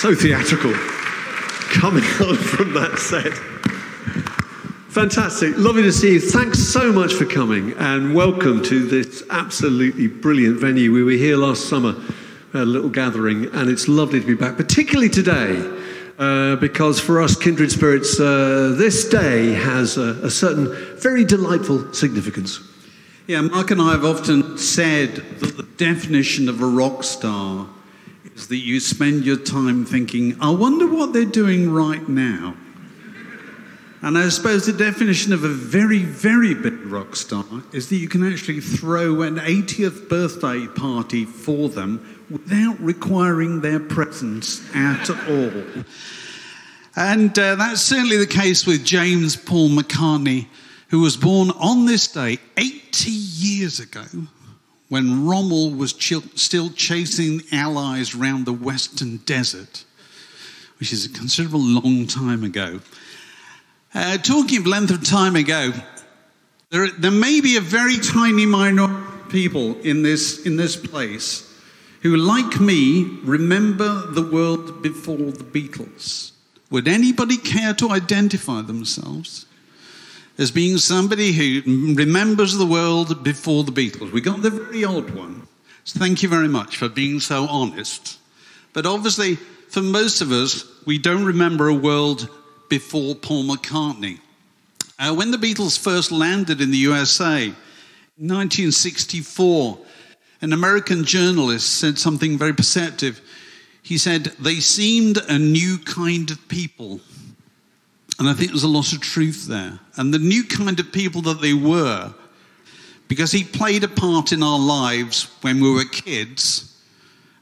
So theatrical. Coming on from that set. Fantastic. Lovely to see you. Thanks so much for coming and welcome to this absolutely brilliant venue. We were here last summer, a little gathering, and it's lovely to be back, particularly today, uh, because for us, kindred spirits, uh, this day has a, a certain very delightful significance. Yeah, Mark and I have often said that the definition of a rock star is that you spend your time thinking, I wonder what they're doing right now. And I suppose the definition of a very, very big rock star is that you can actually throw an 80th birthday party for them without requiring their presence at all. And uh, that's certainly the case with James Paul McCartney, who was born on this day 80 years ago when Rommel was still chasing allies around the western desert, which is a considerable long time ago. Uh, talking of length of time ago, there, there may be a very tiny minority of people in this, in this place who, like me, remember the world before the Beatles. Would anybody care to identify themselves as being somebody who remembers the world before the Beatles? We got the very odd one. So thank you very much for being so honest. But obviously, for most of us, we don't remember a world before Paul McCartney. Uh, when the Beatles first landed in the USA in 1964, an American journalist said something very perceptive. He said, They seemed a new kind of people. And I think there's a lot of truth there. And the new kind of people that they were, because he played a part in our lives when we were kids,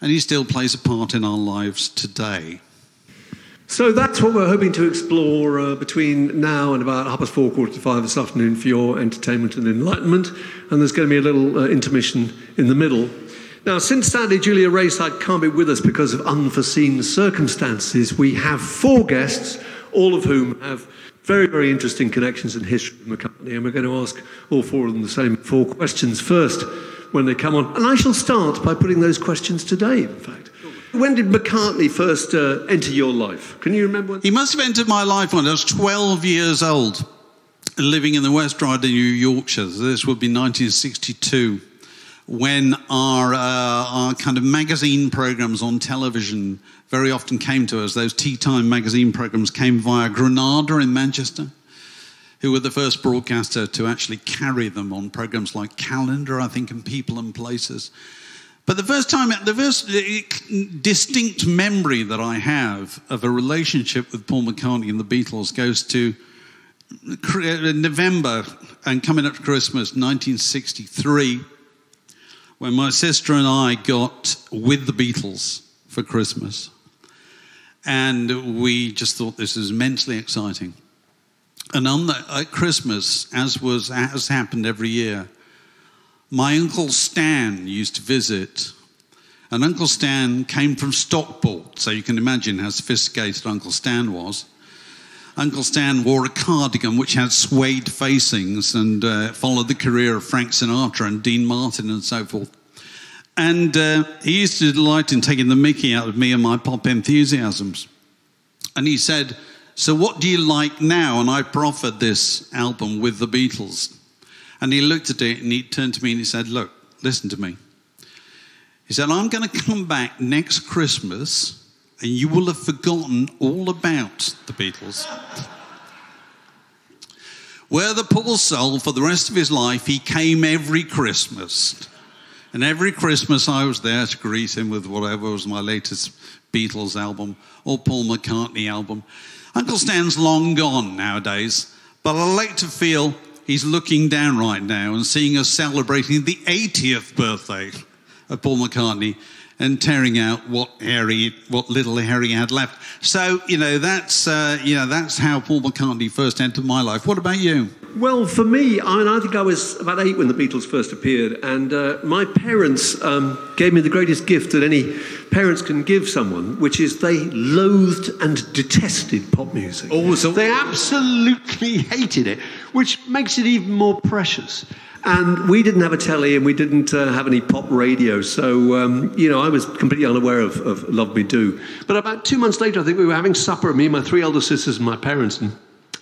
and he still plays a part in our lives today. So that's what we're hoping to explore uh, between now and about half past four, quarter to five this afternoon for your entertainment and enlightenment. And there's going to be a little uh, intermission in the middle. Now, since sadly Julia Raeside can't be with us because of unforeseen circumstances, we have four guests, all of whom have very, very interesting connections in history with McCartney. And we're going to ask all four of them the same four questions first when they come on. And I shall start by putting those questions today, in fact. When did McCartney first uh, enter your life? Can you remember? He must have entered my life when I was 12 years old, living in the West Riding of Yorkshire. This would be 1962, when our, uh, our kind of magazine programs on television very often came to us. Those tea time magazine programs came via Granada in Manchester who were the first broadcaster to actually carry them on programs like Calendar, I think, and People and Places. But the first time, the first distinct memory that I have of a relationship with Paul McCartney and the Beatles goes to November and coming up to Christmas 1963, when my sister and I got with the Beatles for Christmas. And we just thought this was immensely exciting. And on the, at Christmas, as was as happened every year, my Uncle Stan used to visit. And Uncle Stan came from Stockport, so you can imagine how sophisticated Uncle Stan was. Uncle Stan wore a cardigan which had suede facings and uh, followed the career of Frank Sinatra and Dean Martin and so forth. And uh, he used to delight in taking the mickey out of me and my pop enthusiasms. And he said, So, what do you like now? And I proffered this album with the Beatles. And he looked at it and he turned to me and he said, Look, listen to me. He said, I'm going to come back next Christmas and you will have forgotten all about the Beatles. Where the poor soul, for the rest of his life, he came every Christmas. And every Christmas I was there to greet him with whatever was my latest Beatles album or Paul McCartney album. Uncle Stan's long gone nowadays, but I like to feel he's looking down right now and seeing us celebrating the 80th birthday of Paul McCartney and tearing out what Harry, what little Harry had left. So you know that's uh, you know that's how Paul McCartney first entered my life. What about you? Well, for me, I mean, I think I was about eight when the Beatles first appeared, and uh, my parents um, gave me the greatest gift that any parents can give someone, which is they loathed and detested pop music. Oh, so they absolutely hated it, which makes it even more precious. And we didn't have a telly and we didn't uh, have any pop radio. So, um, you know, I was completely unaware of, of Love Me Do. But about two months later, I think we were having supper, me and my three elder sisters and my parents. And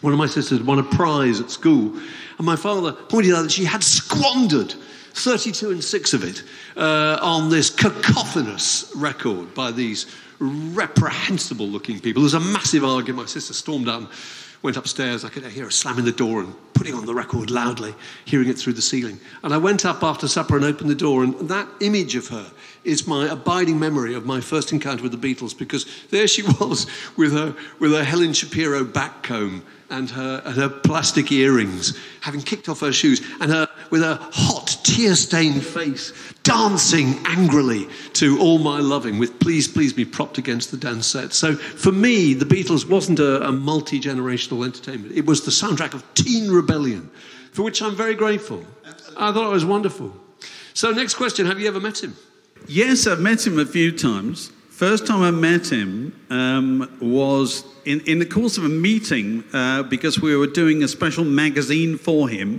one of my sisters won a prize at school. And my father pointed out that she had squandered 32 and 6 of it uh, on this cacophonous record by these reprehensible looking people. There was a massive argument. My sister stormed out and went upstairs. I could hear her slamming the door and putting on the record loudly, hearing it through the ceiling. And I went up after supper and opened the door, and that image of her is my abiding memory of my first encounter with the Beatles because there she was with her, with her Helen Shapiro back comb and her, and her plastic earrings, having kicked off her shoes, and her with her hot, tear stained face, dancing angrily to All My Loving with Please, Please Me propped against the Dansette. So for me, the Beatles wasn't a, a multi generational entertainment, it was the soundtrack of teen rebellion, for which I'm very grateful. Absolutely. I thought it was wonderful. So, next question Have you ever met him? Yes, I've met him a few times. First time I met him um, was in, in the course of a meeting uh, because we were doing a special magazine for him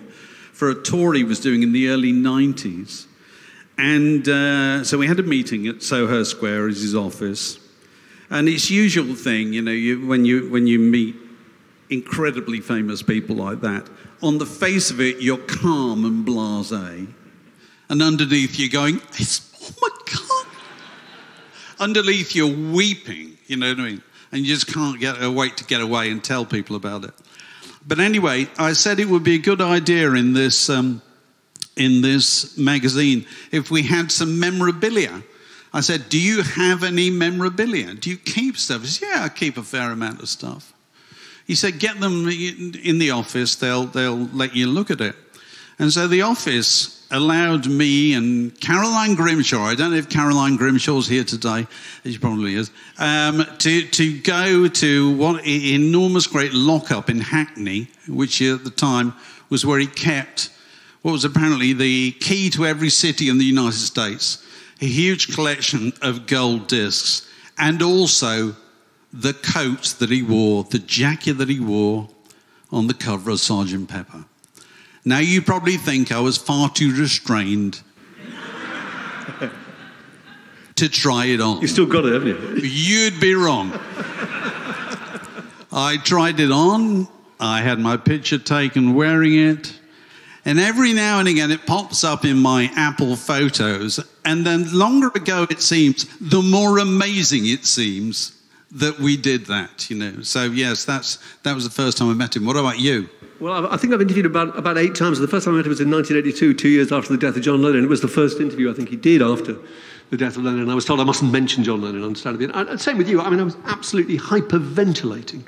for a tour he was doing in the early 90s. And uh, so we had a meeting at Soho Square as his office. And it's usual thing, you know, you, when, you, when you meet incredibly famous people like that, on the face of it, you're calm and blasé. And underneath, you're going, oh my God. Underneath, you're weeping, you know what I mean? And you just can't get, wait to get away and tell people about it. But anyway, I said it would be a good idea in this, um, in this magazine if we had some memorabilia. I said, Do you have any memorabilia? Do you keep stuff? He said, Yeah, I keep a fair amount of stuff. He said, Get them in the office, they'll, they'll let you look at it. And so the office allowed me and Caroline Grimshaw, I don't know if Caroline Grimshaw's here today, she probably is, um, to, to go to what enormous great lockup in Hackney, which at the time was where he kept what was apparently the key to every city in the United States a huge collection of gold discs and also the coat that he wore, the jacket that he wore on the cover of Sergeant Pepper. Now, you probably think I was far too restrained to try it on. You still got it, haven't you? You'd be wrong. I tried it on. I had my picture taken wearing it. And every now and again, it pops up in my Apple photos. And then, longer ago it seems, the more amazing it seems that we did that, you know. So, yes, that's, that was the first time I met him. What about you? Well, I think I've interviewed about, about eight times. The first time I met him was in 1982, two years after the death of John Lennon. It was the first interview I think he did after the death of Lennon. I was told I mustn't mention John Lennon, understandably. And same with you. I mean, I was absolutely hyperventilating.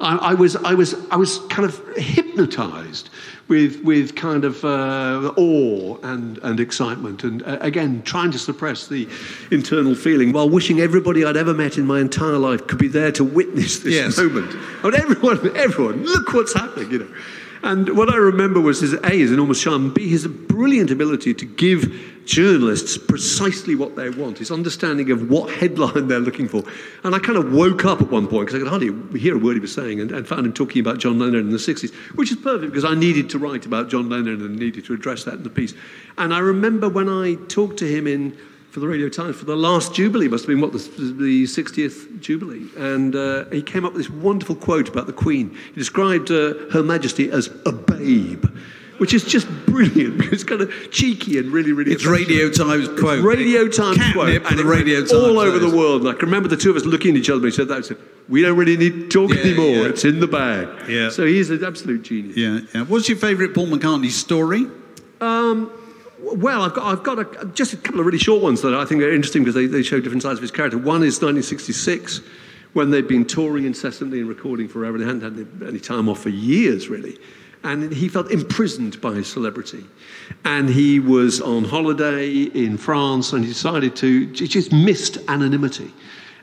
I, I was, I, was, I was kind of hypnotized with, with kind of uh, awe and, and excitement, and uh, again, trying to suppress the internal feeling while wishing everybody I'd ever met in my entire life could be there to witness this yes. moment. And everyone, everyone, look what's happening, you know. And what I remember was his A, his enormous charm, B, his brilliant ability to give journalists precisely what they want, his understanding of what headline they're looking for. And I kind of woke up at one point because I could hardly hear a word he was saying and, and, found him talking about John Lennon in the 60s, which is perfect because I needed to write about John Lennon and needed to address that in the piece. And I remember when I talked to him in for the Radio Times for the last Jubilee, must have been what, the, the 60th Jubilee. And uh, he came up with this wonderful quote about the Queen. He described uh, Her Majesty as a babe. Which is just brilliant. It's kind of cheeky and really, really. It's Radio Times quote. Radio Times quote, and Radio Times all over the world. And I can remember the two of us looking at each other. and He said that. He said, "We don't really need to talk yeah, anymore. Yeah. It's in the bag." Yeah. So he's an absolute genius. Yeah. yeah. What's your favourite Paul McCartney story? Um, well, I've got, I've got a, just a couple of really short ones that I think are interesting because they, they show different sides of his character. One is 1966, when they'd been touring incessantly and recording forever. They hadn't had any time off for years, really. And he felt imprisoned by his celebrity. And he was on holiday in France and he decided to, he just missed anonymity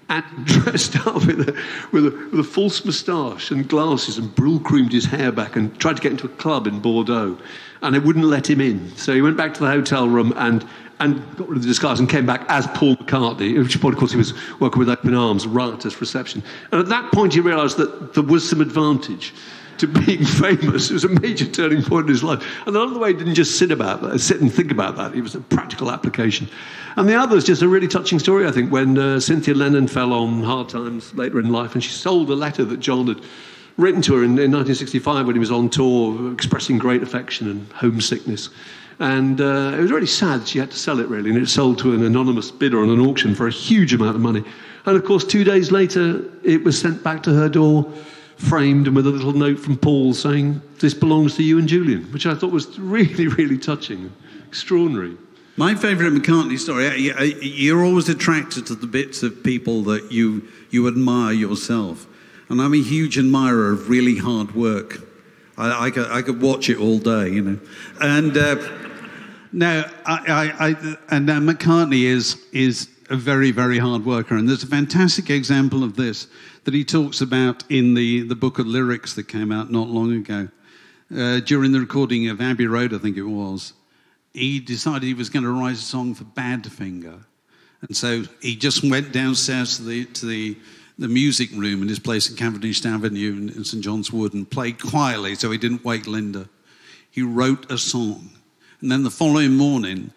and dressed up with a, with a, with a false moustache and glasses and Brylcreemed his hair back and tried to get into a club in Bordeaux and it wouldn't let him in. So he went back to the hotel room and, and got rid of the disguise and came back as Paul McCartney, which of course, he was working with open arms, riotous reception. And at that point, he realised that there was some advantage to being famous. It was a major turning point in his life. And the other way didn't just sit about that, sit and think about that. It was a practical application. And the other is just a really touching story, I think, when uh, Cynthia Lennon fell on hard times later in life, and she sold a letter that John had written to her in, in 1965 when he was on tour, expressing great affection and homesickness. And uh, it was really sad she had to sell it, really, and it sold to an anonymous bidder on an auction for a huge amount of money. And of course, two days later, it was sent back to her door, framed and with a little note from Paul saying, This belongs to you and Julian, which I thought was really, really touching, extraordinary. My favourite McCartney story, you're always attracted to the bits of people that you, you admire yourself. And I'm a huge admirer of really hard work. I, I, could, I could watch it all day, you know. And uh, now, I, and uh, McCartney is, is a very, very hard worker. And there's a fantastic example of this that he talks about in the, the book of lyrics that came out not long ago. Uh, during the recording of Abbey Road, I think it was, he decided he was going to write a song for Badfinger. And so he just went downstairs to the, to the, the music room in his place in Cavendish Avenue in, in St. John's Wood and played quietly so he didn't wake Linda. He wrote a song. And then the following morning,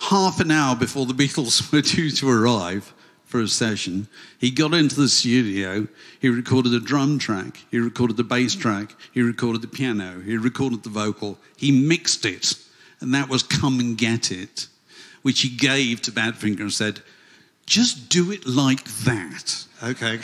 half an hour before the Beatles were due to arrive for a session, he got into the studio, he recorded a drum track, he recorded the bass track, he recorded the piano, he recorded the vocal, he mixed it, and that was Come and Get It, which he gave to Badfinger and said, just do it like that, okay?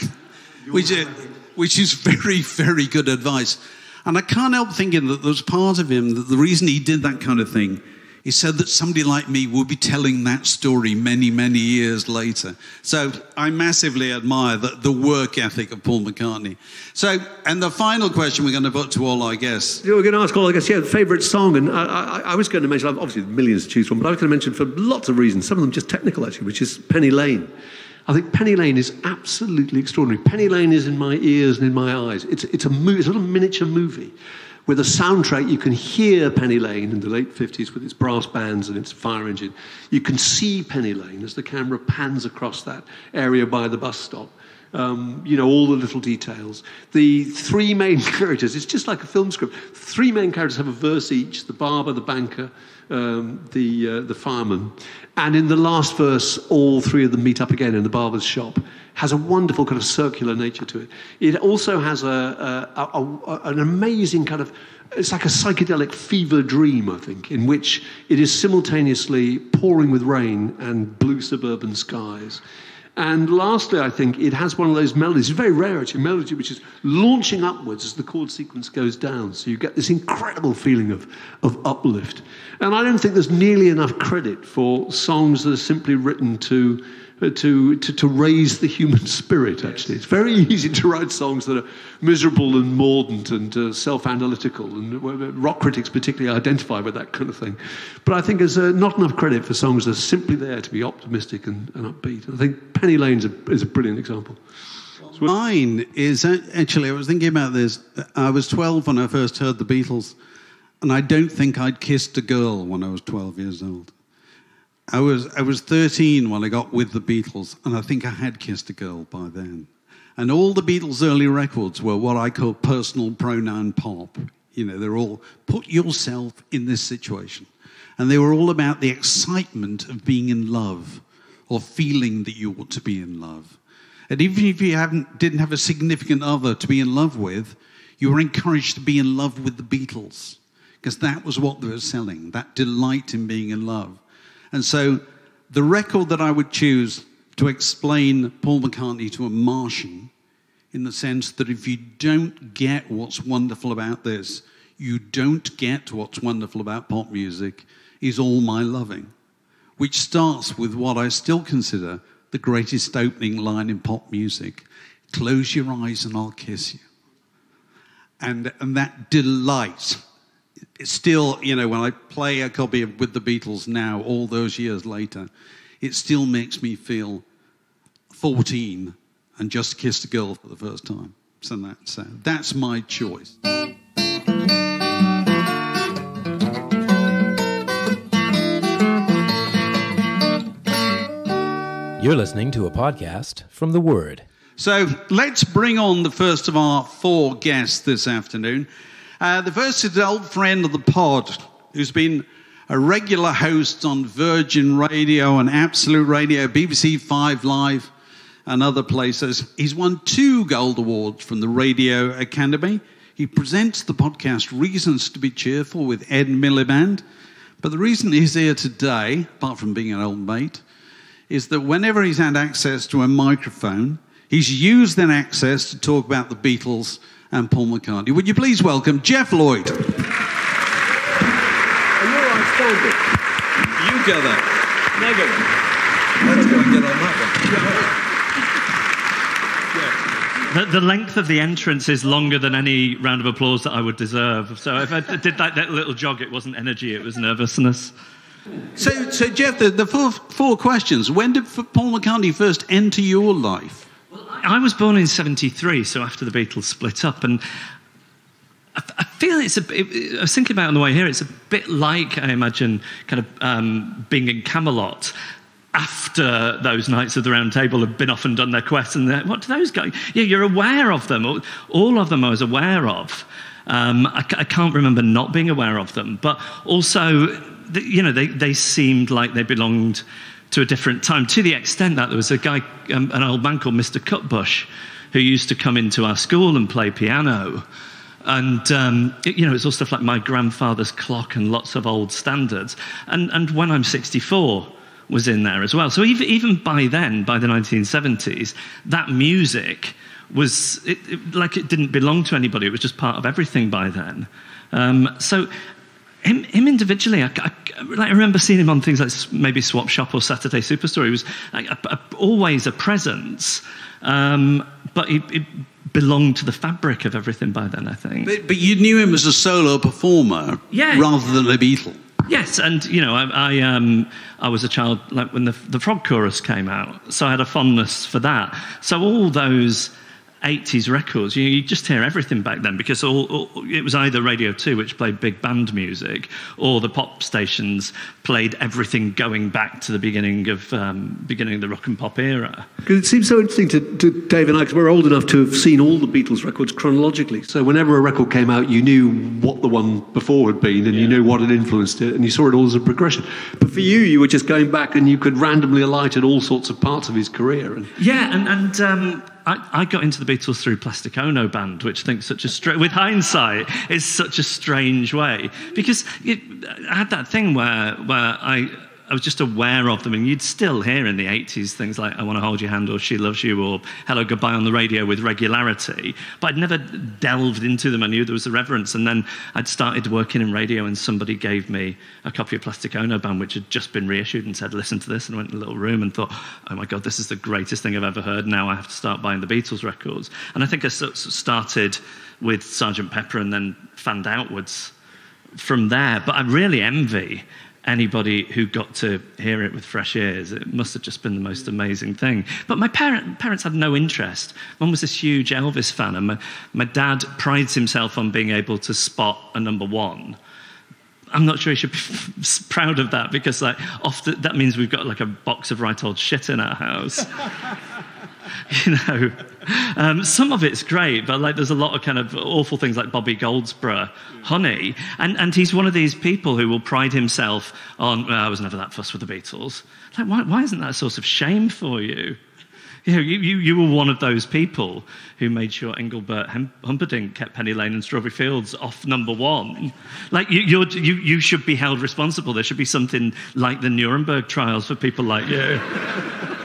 Which is, which is very, very good advice. And I can't help thinking that there's part of him that the reason he did that kind of thing he said that somebody like me will be telling that story many, many years later. So I massively admire the, the work ethic of Paul McCartney. So, and the final question we're going to put to all our guests. We're going to ask all our guests, yeah, favourite song. And I, I, I, was going to mention, obviously, millions to choose from, but I was going to mention for lots of reasons, some of them just technical actually, which is Penny Lane. I think Penny Lane is absolutely extraordinary. Penny Lane is in my ears and in my eyes. It's, it's, a, it's a little miniature movie with a soundtrack, you can hear Penny Lane in the late 50s with its brass bands and its fire engine. You can see Penny Lane as the camera pans across that area by the bus stop. Um, you know, all the little details. The three main characters, it's just like a film script. Three main characters have a verse each the barber, the banker, um, the, uh, the fireman. And in the last verse, all three of them meet up again in the barber's shop has a wonderful kind of circular nature to it. It also has a, a, a, an amazing kind of, it's like a psychedelic fever dream, I think, in which it is simultaneously pouring with rain and blue suburban skies. And lastly, I think it has one of those melodies, very rare actually, melody which is launching upwards as the chord sequence goes down. So you get this incredible feeling of, of uplift. And I don't think there's nearly enough credit for songs that are simply written to to, to, to raise the human spirit, actually. It's very easy to write songs that are miserable and mordant and uh, self analytical, and rock critics particularly identify with that kind of thing. But I think there's uh, not enough credit for songs that are simply there to be optimistic and, and upbeat. I think Penny Lane is a brilliant example. Mine is actually, I was thinking about this. I was 12 when I first heard the Beatles, and I don't think I'd kissed a girl when I was 12 years old. I was, I was 13 when I got with the Beatles, and I think I had kissed a girl by then. And all the Beatles' early records were what I call personal pronoun pop. You know, they're all put yourself in this situation. And they were all about the excitement of being in love or feeling that you ought to be in love. And even if you haven't, didn't have a significant other to be in love with, you were encouraged to be in love with the Beatles because that was what they were selling, that delight in being in love. And so the record that I would choose to explain Paul McCartney to a Martian, in the sense that if you don't get what's wonderful about this, you don't get what's wonderful about pop music, is All My Loving, which starts with what I still consider the greatest opening line in pop music Close your eyes and I'll kiss you. And, and that delight still, you know, when I play a copy of With the Beatles now, all those years later, it still makes me feel 14 and just kissed a girl for the first time. So that's, uh, that's my choice. You're listening to a podcast from The Word. So let's bring on the first of our four guests this afternoon. Uh, the first is an old friend of the pod who's been a regular host on Virgin Radio and Absolute Radio, BBC Five Live, and other places. He's won two gold awards from the Radio Academy. He presents the podcast Reasons to Be Cheerful with Ed Miliband. But the reason he's here today, apart from being an old mate, is that whenever he's had access to a microphone, He's used that access to talk about the Beatles and Paul McCartney. Would you please welcome Geoff Lloyd? Are you all right standing? You go there. Megan. Let's go and get on that one. The, the, length of the entrance is longer than any round of applause that I would deserve. So if I did that, that little jog, it wasn't energy, it was nervousness. So, so Geoff, the, the four, four questions. When did Paul McCartney first enter your life? I was born in 73, so after the Beatles split up. And I, feel it's a it, I was thinking about on the way here, it's a bit like, I imagine, kind of um, being in Camelot after those Knights of the Round Table have been off and done their quest. And what do those guys? Yeah, you're aware of them. All of them I was aware of. Um, I, I, can't remember not being aware of them. But also, you know, they, they seemed like they belonged to a different time, to the extent that there was a guy, um, an old man called Mr. Cutbush, who used to come into our school and play piano. And, um, it, you know, it's all stuff like my grandfather's clock and lots of old standards. And, and when I'm 64, was in there as well. So even, even by then, by the 1970s, that music was it, it, like it didn't belong to anybody. It was just part of everything by then. Um, so him, him individually, I, I, like I, remember seeing him on things like maybe Swap Shop or Saturday Superstore. He was like a, always a presence, um, but he, he, belonged to the fabric of everything by then, I think. But, but you knew him as a solo performer yeah. rather than a Beatle. Yes, and you know, I, I, um, I was a child like when the, the Frog Chorus came out, so I had a fondness for that. So all those 80s records, you, you, just hear everything back then because all, all, it was either Radio 2, which played big band music, or the pop stations played everything going back to the beginning of, um, beginning of the rock and pop era. Because it seems so interesting to, to Dave and I, because we're old enough to have seen all the Beatles records chronologically. So whenever a record came out, you knew what the one before had been, and yeah. you knew what had influenced it, and you saw it all as a progression. But for you, you were just going back and you could randomly alight at all sorts of parts of his career. And... Yeah, and, and um, I, I, got into the Beatles through Plastic Ono Band, which thinks such a with hindsight is such a strange way. Because it, I had that thing where where I I was just aware of them, and you'd still hear in the 80s things like I Want to Hold Your Hand or She Loves You or Hello Goodbye on the radio with regularity. But I'd never delved into them. I knew there was a reverence. And then I'd started working in radio, and somebody gave me a copy of Plastic Ono Band, which had just been reissued, and said, Listen to this. And I went in a little room and thought, Oh my God, this is the greatest thing I've ever heard. Now I have to start buying the Beatles records. And I think I started with Sergeant Pepper and then fanned outwards from there. But I really envy anybody who got to hear it with fresh ears. It must have just been the most amazing thing. But my parent, parents had no interest. Mum was this huge Elvis fan, and my, my dad prides himself on being able to spot a number one. I'm not sure he should be proud of that because, like, often that means we've got like a box of right old shit in our house. you know, um, some of it's great, but like there's a lot of kind of awful things like Bobby Goldsboro, Honey, and and he's one of these people who will pride himself on. Well, I was never that fussed with the Beatles. Like, why, why isn't that a source of shame for you? You, know, you, you, you, were one of those people who made sure Engelbert Humperdinck kept Penny Lane and Strawberry Fields off number one. Like, you, you, you should be held responsible. There should be something like the Nuremberg trials for people like you.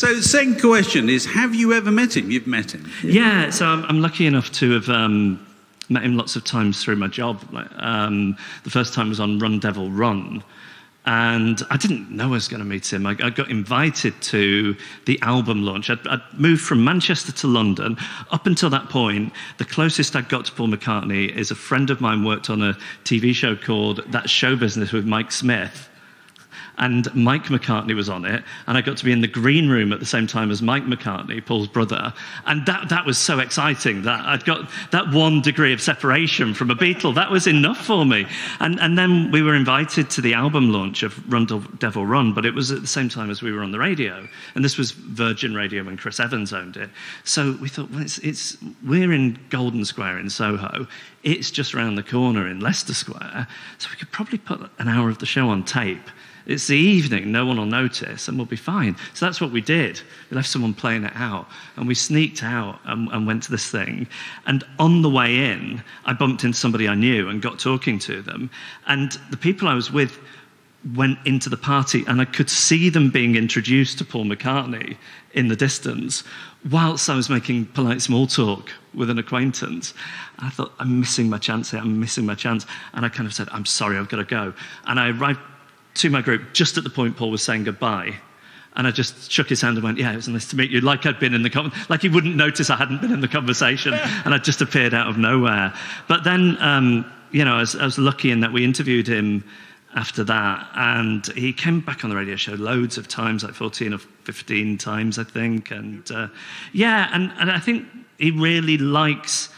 So the second question is, have you ever met him? You've met him. Yeah, so I'm, I'm lucky enough to have um, met him lots of times through my job. Um, the first time was on Run Devil Run. And I didn't know I was going to meet him. I, I got invited to the album launch. I'd, I'd, moved from Manchester to London. Up until that point, the closest I'd got to Paul McCartney is a friend of mine worked on a TV show called That Show Business with Mike Smith and Mike McCartney was on it, and I got to be in the green room at the same time as Mike McCartney, Paul's brother, and that, that was so exciting that I'd got that one degree of separation from a Beatle. That was enough for me. And, and then we were invited to the album launch of Run Devil Run, but it was at the same time as we were on the radio, and this was Virgin Radio when Chris Evans owned it. So we thought, well, it's, it's we're in Golden Square in Soho. It's just around the corner in Leicester Square, so we could probably put an hour of the show on tape it's the evening, no one will notice, and we'll be fine. So that's what we did. We left someone playing it out, and we sneaked out and, and, went to this thing. And on the way in, I bumped into somebody I knew and got talking to them. And the people I was with went into the party, and I could see them being introduced to Paul McCartney in the distance whilst I was making polite small talk with an acquaintance. I thought, I'm missing my chance here, I'm missing my chance. And I kind of said, I'm sorry, I've got to go. And I arrived to my group just at the point Paul was saying goodbye. And I just shook his hand and went, Yeah, it was nice to meet you. Like I'd been in the, con- like he wouldn't notice I hadn't been in the conversation. and I'd just appeared out of nowhere. But then, um, you know, I was, I was lucky in that we interviewed him after that. And he came back on the radio show loads of times, like 14 or 15 times, I think. And uh, yeah, and, and I think he really likes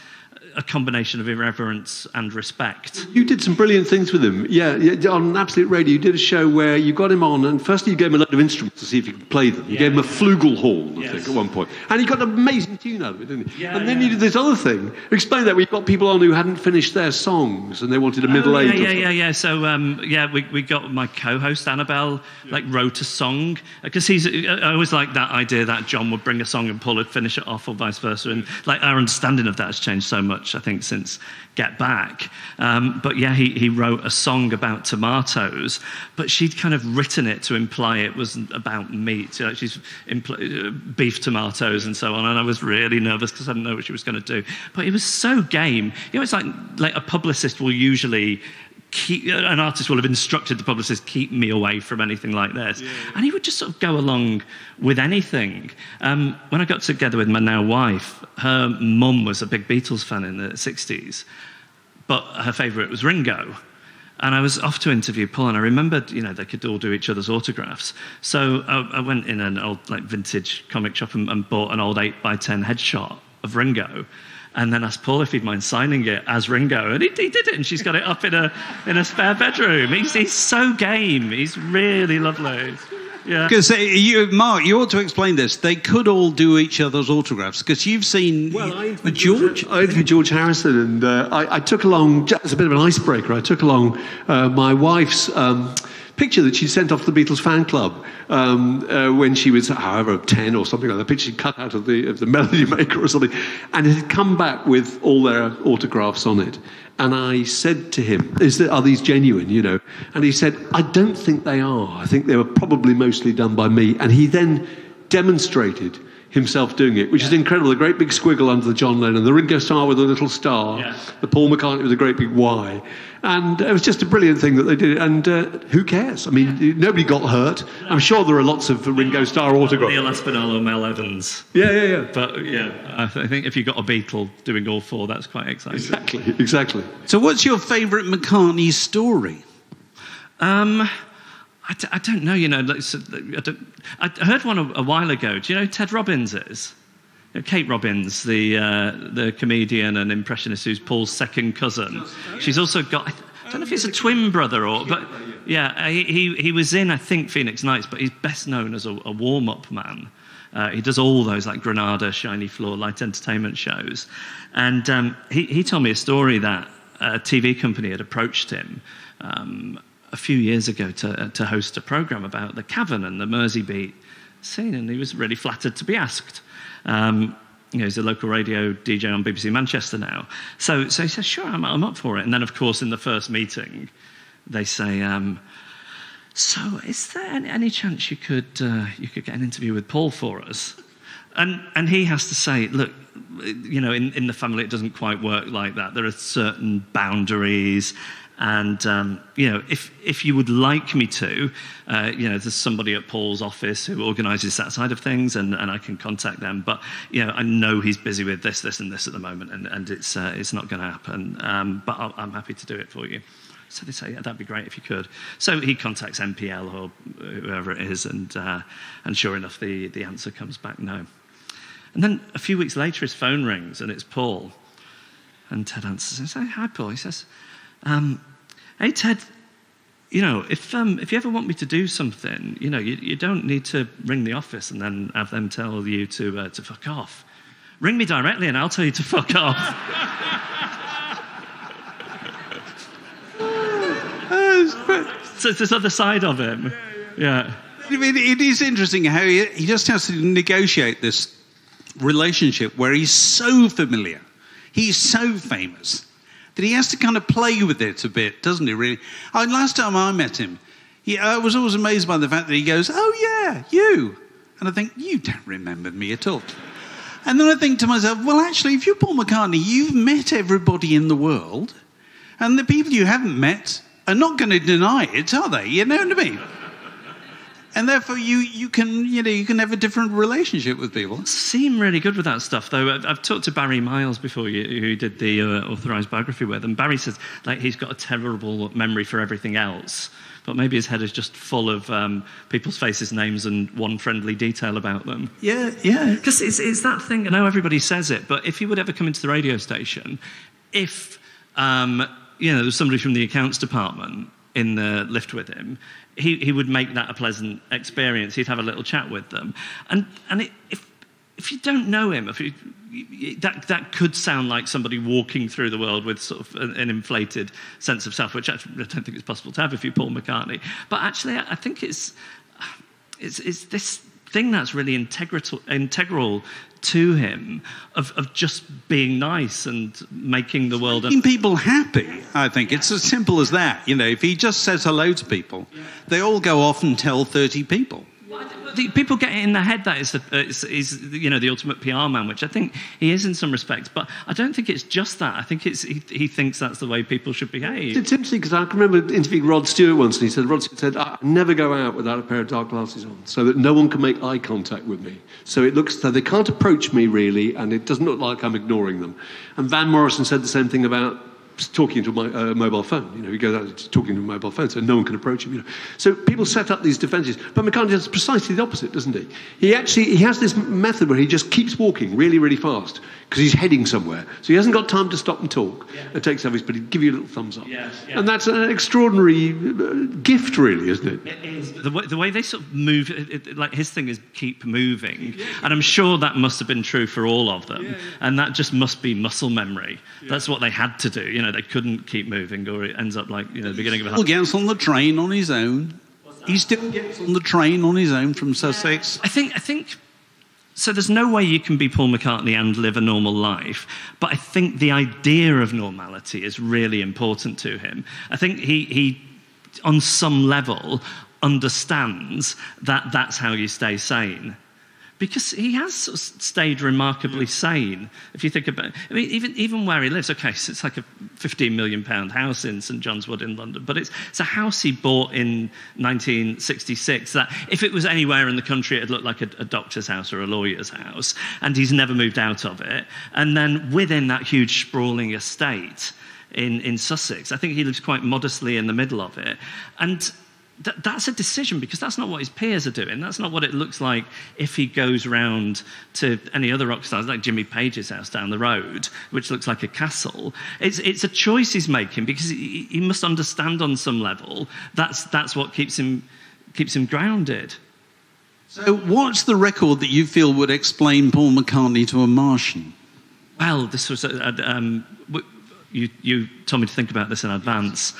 a combination of irreverence and respect. You did some brilliant things with him. Yeah, yeah, on Absolute Radio, you did a show where you got him on, and firstly you gave him a load of instruments to see if he could play them. You yeah. gave him a flugelhorn, I yes. think, at one point. And he got an amazing tune out of it, didn't he? Yeah, and then you did this other thing. Explain that. We got people on who hadn't finished their songs and they wanted a middle oh, eight. Yeah, yeah, yeah, yeah. So, um, yeah, we, we got my co host, Annabelle, like, wrote a song. Because he's, I always like that idea that John would bring a song and Paul would finish it off, or vice versa. And, like, our understanding of that has changed so much, I think, since Get Back. Um, but yeah, he, he wrote a song about tomatoes, but she'd kind of written it to imply it wasn't about meat. You know, she's impl- uh, beef tomatoes and so on. And I was really nervous because I didn't know what she was going to do. But it was so game. You know, it's like, like a publicist will usually keep, an artist will have instructed the publicist, keep me away from anything like this. Yeah, yeah. And he would just sort of go along with anything. Um, when I got together with my now wife, her mum was a big Beatles fan in the 60s, but her favourite was Ringo. And I was off to interview Paul, and I remembered, you know, they could all do each other's autographs. So I, I went in an old, like, vintage comic shop and, and bought an old 8 by 10 headshot of Ringo and then asked Paul if he'd mind signing it as Ringo. And he, he did it, and she's got it up in a, in a spare bedroom. He's, he's so game. He's really lovely. Yeah. Because you, Mark, you ought to explain this. They could all do each other's autographs because you've seen well, I interviewed George. I interviewed George Harrison, and uh, I, I, took along as a bit of an icebreaker. I took along uh, my wife's. Um, picture that she sent off to the Beatles fan club um, uh, when she was, however, 10 or something like that. Picture she cut out of the, of the Melody Maker or something. And it had come back with all their autographs on it. And I said to him, Is there, Are these genuine? You know? And he said, I don't think they are. I think they were probably mostly done by me. And he then demonstrated himself doing it, which yeah. is incredible. The great big squiggle under the John Lennon, the Ringo Starr with a little star, yeah. the Paul McCartney with a great big Y. And it was just a brilliant thing that they did. And uh, who cares? I mean, yeah. nobody got hurt. I'm sure there are lots of Ringo Starr autographs. Neil Aspinall or Mal Evans. Yeah, yeah, yeah. But yeah, I think if you've got a Beatle doing all four, that's quite exciting. Exactly, exactly. So, what's your favourite McCartney story? Um, I d- I don't know, you know. I, don't, I heard one a, a, while ago. Do you know Ted Robbins is? You know, Kate Robbins, the, uh, the comedian and impressionist who's Paul's second cousin. She's also got, I don't know if he's a twin brother or, but yeah, he, he was in, I think, Phoenix Nights, but he's best known as a, a warm up man. Uh, he does all those like Granada, Shiny Floor, light entertainment shows. And um, he, he told me a story that a TV company had approached him um, a few years ago to, to host a program about the Cavern and the Merseybeat scene, and he was really flattered to be asked. Um, you know, he's a local radio DJ on BBC Manchester now. So, so he says, sure, I'm, I'm up for it. And then, of course, in the first meeting, they say, um, so is there any, any chance you could, uh, you could get an interview with Paul for us? And, and he has to say, look, you know, in, in the family, it doesn't quite work like that. There are certain boundaries and um, you know, if if you would like me to, uh, you know, there's somebody at Paul's office who organises that side of things, and, and I can contact them. But you know, I know he's busy with this, this, and this at the moment, and, and it's uh, it's not going to happen. Um, but i am happy to do it for you. So they say, yeah, that'd be great if you could. So he contacts MPL or whoever it is, and, uh, and sure enough, the, the answer comes back no. And then a few weeks later, his phone rings, and it's Paul. And Ted answers and says, Hi, Paul. He says, um, Hey, Ted, you know, if, um, if you ever want me to do something, you know, you, you don't need to ring the office and then have them tell you to, uh, to fuck off. Ring me directly and I'll tell you to fuck off. so it's this other side of him. Yeah. I mean, it is interesting how he, he just has to negotiate this relationship where he's so familiar, he's so famous, that he has to kind of play with it a bit, doesn't he, really? I last time I met him, he, I was always amazed by the fact that he goes, Oh, yeah, you. And I think, You don't remember me at all. And then I think to myself, Well, actually, if you're Paul McCartney, you've met everybody in the world, and the people you haven't met are not going to deny it, are they? You know what I mean? And therefore you, you can you know you can have a different relationship with people. Seem really good with that stuff though. I've, I've talked to barry miles before who did the uh, authorized biography with and barry says like he's got a terrible memory for everything else but maybe his head is just full of um, people's faces names and one friendly detail about them. Yeah yeah. Because it's, it's that thing i know everybody says it but if he would ever come into the radio station if um, you know there's somebody from the accounts department in the lift with him, he, he would make that a pleasant experience. He'd have a little chat with them. And, and it, if, if you don't know him, if you, that, that could sound like somebody walking through the world with sort of an, an inflated sense of self, which I don't think it's possible to have if you're Paul McCartney. But actually, I think it's, it's, it's this thing that's really integral, to him of, of just being nice and making the world. Making people happy, I think. It's as simple as that. You know, if he just says hello to people, they all go off and tell 30 people the, people get it in their head that is, is, you know, the ultimate PR man, which I think he is in some respects. But I don't think it's just that. I think it's, he, he thinks that's the way people should behave. It's interesting because I can remember interviewing Rod Stewart once, and he said, Rod Stewart said, I never go out without a pair of dark glasses on, so that no one can make eye contact with me. So it looks so they can't approach me really, and it doesn't look like I'm ignoring them. And Van Morrison said the same thing about talking to my uh, mobile phone. You know, he goes out talking to a mobile phone, so no one can approach him. You know, so people set up these defences. But McCartney does precisely the opposite, doesn't he? He actually he has this method where he just keeps walking really, really fast because he's heading somewhere. So he hasn't got time to stop and talk yeah. and take selfies, but he'd give you a little thumbs up. Yeah, yeah. And that's an extraordinary uh, gift, really, isn't it? It is. The way, the way they sort of move, it, it, like his thing is keep moving. And I'm sure that must have been true for all of them. And that just must be muscle memory. That's what they had to do. You know, they couldn't keep moving or it ends up like, you know, the beginning of a... He gets on the train on his own. He still gets on the train on his own from Sussex. I think, I think so there's no way you can be Paul McCartney and live a normal life. But I think the idea of normality is really important to him. I think he, he on some level, understands that that's how you stay sane because he has sort of stayed remarkably sane. If you think about it, I mean, even, even where he lives, okay, so it's like a 15 million pound house in St John's Wood in London, but it's, it's a house he bought in 1966 that if it was anywhere in the country, it'd look like a, a doctor's house or a lawyer's house, and he's never moved out of it. And then within that huge sprawling estate, in, in Sussex. I think he lives quite modestly in the middle of it. And th- that's a decision because that's not what his peers are doing. That's not what it looks like if he goes round to any other rock stars, like Jimmy Page's house down the road, which looks like a castle. It's, it's a choice he's making because he, he must understand on some level that's, that's what keeps him, keeps him grounded. So, what's the record that you feel would explain Paul McCartney to a Martian? Well, this was a, a, um, you, you told me to think about this in advance.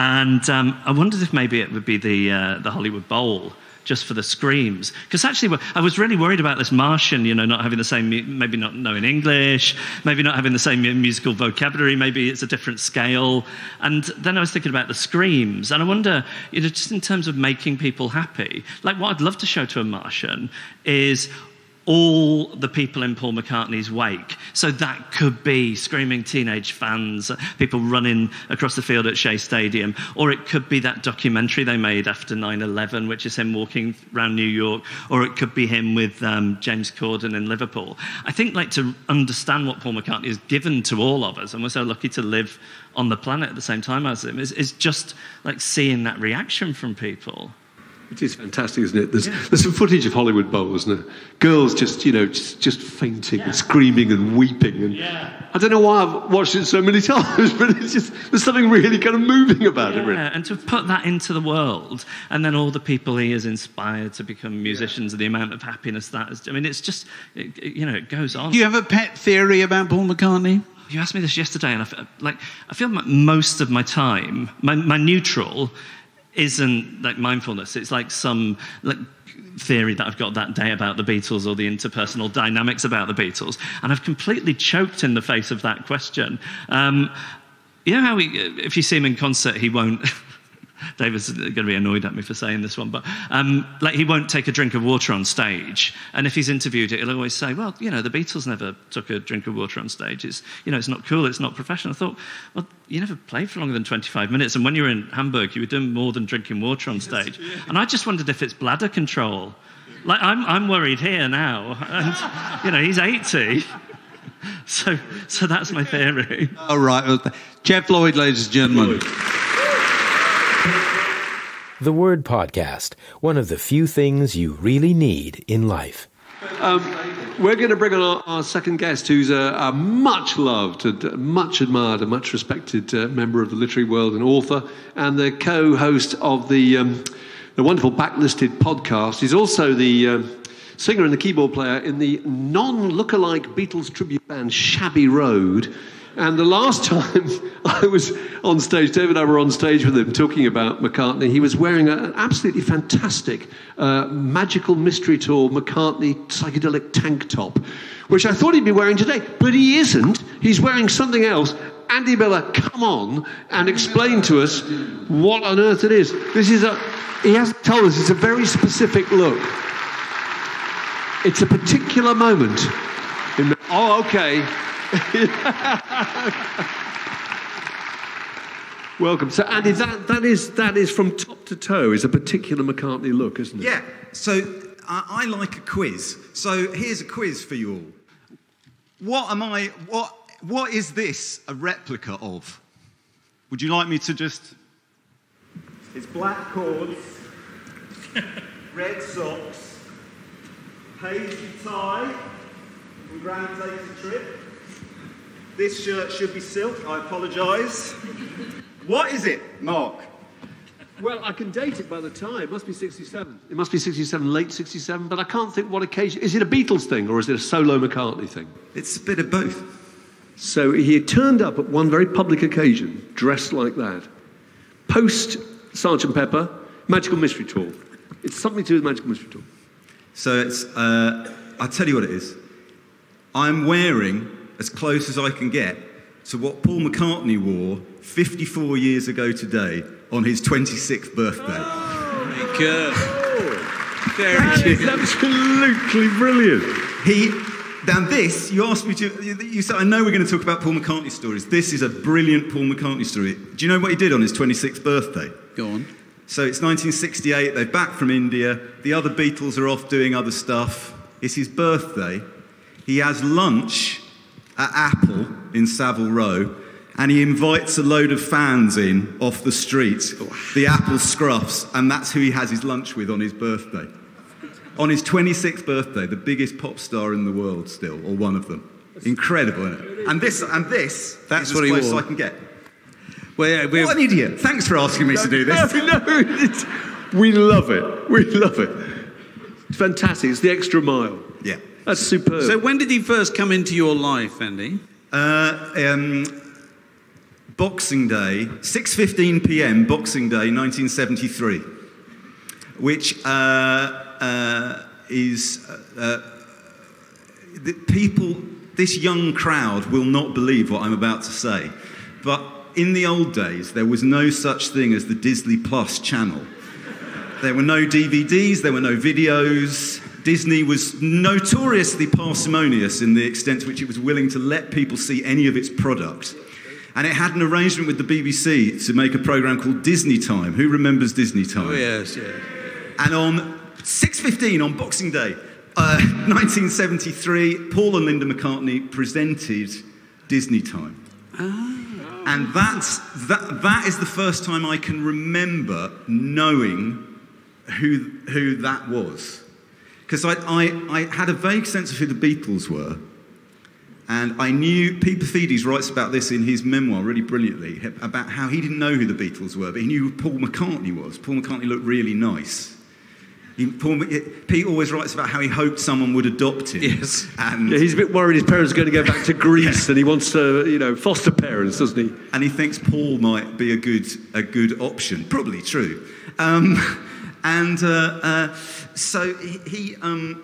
And um, I wondered if maybe it would be the, uh, the Hollywood Bowl just for the screams. Because actually, I was really worried about this Martian, you know, not having the same, maybe not knowing English, maybe not having the same musical vocabulary, maybe it's a different scale. And then I was thinking about the screams. And I wonder, you know, just in terms of making people happy, like what I'd love to show to a Martian is all the people in Paul McCartney's wake. So that could be screaming teenage fans, people running across the field at Shea Stadium, or it could be that documentary they made after 9 11, which is him walking around New York, or it could be him with um, James Corden in Liverpool. I think, like, to understand what Paul McCartney has given to all of us, and we're so lucky to live on the planet at the same time as him, is, is just like seeing that reaction from people. It is fantastic, isn't it? There's, yeah. there's some footage of Hollywood Bowl, isn't there? Girls just, you know, just, just fainting yeah. and screaming and weeping. And yeah. I don't know why I've watched it so many times, but it's just, there's something really kind of moving about yeah. it. Really. And to put that into the world, and then all the people he has inspired to become musicians, and the amount of happiness that is, I mean, it's just, it, you know, it goes on. Do you have a pet theory about Paul McCartney? You asked me this yesterday, and I feel, like I feel like most of my time, my, my neutral isn't like mindfulness. It's like some like theory that I've got that day about the Beatles or the interpersonal dynamics about the Beatles, and I've completely choked in the face of that question. Um, you know how he, if you see him in concert, he won't. David's going to be annoyed at me for saying this one, but um, like he won't take a drink of water on stage. And if he's interviewed it, he'll always say, "Well, you know, the Beatles never took a drink of water on stage. It's you know, it's not cool. It's not professional." I thought, well, you never played for longer than 25 minutes, and when you were in Hamburg, you were doing more than drinking water on stage. And I just wondered if it's bladder control. Like I'm, I'm worried here now, and you know, he's 80. So, so that's my theory. All right, Geoff Lloyd, ladies and gentlemen. The Word Podcast, one of the few things you really need in life. Um, we're going to bring on our, our second guest, who's a, a, much loved and much admired and much respected uh, member of the literary world and author, and the co host of the, um, the wonderful Backlisted podcast. He's also the. Uh, singer and the keyboard player in the non lookalike Beatles tribute band Shabby Road, and the last time I was on stage, David and I were on stage with him talking about McCartney. He was wearing an absolutely fantastic uh, magical mystery tour McCartney psychedelic tank top, which I thought he'd be wearing today, but he isn't. He's wearing something else. Andy Miller, come on and explain to us what on earth it is. This is a, he hasn't told us it's a very specific look. It's a particular moment. The, oh, okay. Welcome. So, Andy, that, that, is, that is from top to toe, is a particular McCartney look, isn't it? Yeah. So, I, I like a quiz. So, here's a quiz for you all. What am I, what, what is this a replica of? Would you like me to just. It's black cords, red socks, paisley tie, from Grand Takes a Trip. This shirt should be silk, I apologise. what is it, Mark? Well, I can date it by the time. It must be 67. It must be 67, late 67, but I can't think what occasion. Is it a Beatles thing or is it a solo McCartney thing? It's a bit of both. So he turned up at one very public occasion, dressed like that. Post Sergeant Pepper, Magical Mystery Tour. It's something to do with Magical Mystery Tour. So it's, uh, I'll tell you what it is. I'm wearing as close as I can get to what Paul McCartney wore 54 years ago today on his 26th birthday. Oh, very good. Oh, very that good. absolutely brilliant. He. Now this, you asked me to. You said I know we're going to talk about Paul McCartney stories. This is a brilliant Paul McCartney story. Do you know what he did on his 26th birthday? Go on. So it's 1968. They're back from India. The other Beatles are off doing other stuff. It's his birthday. He has lunch at Apple in Savile Row and he invites a load of fans in off the street, the Apple Scruffs, and that's who he has his lunch with on his birthday. On his 26th birthday, the biggest pop star in the world still, or one of them. Incredible, isn't it? And this, and this, that's what he close wore. I can get. Well, yeah, what an idiot. Thanks for asking me no, to do this. No, no, we love it. We love it. It's fantastic. It's the extra mile. Yeah. That's superb. So when did he first come into your life, Andy? Uh, um, Boxing Day, 6:15 p.m. Boxing Day, 1973, which uh, uh, is uh, uh, the people. This young crowd will not believe what I'm about to say, but in the old days there was no such thing as the Disney Plus channel. There were no DVDs, there were no videos, Disney was notoriously parsimonious in the extent to which it was willing to let people see any of its product. And it had an arrangement with the BBC to make a program called Disney Time. Who remembers Disney Time? Oh, yes, yeah. And on 6.15 on Boxing Day, uh, 1973, Paul and Linda McCartney presented Disney Time. And that's, that, that is the first time I can remember knowing who, who that was. Because I, I, I had a vague sense of who the Beatles were. And I knew, Pete Paphides writes about this in his memoir really brilliantly, about how he didn't know who the Beatles were, but he knew who Paul McCartney was. Paul McCartney looked really nice. He, Paul, Pete always writes about how he hoped someone would adopt him. Yes. And, Yeah, he's a bit worried his parents are going to go back to Greece and he wants to, you know, foster parents, doesn't he? and he thinks Paul might be a good, a good option. Probably true. Um, and uh, uh, so he, um,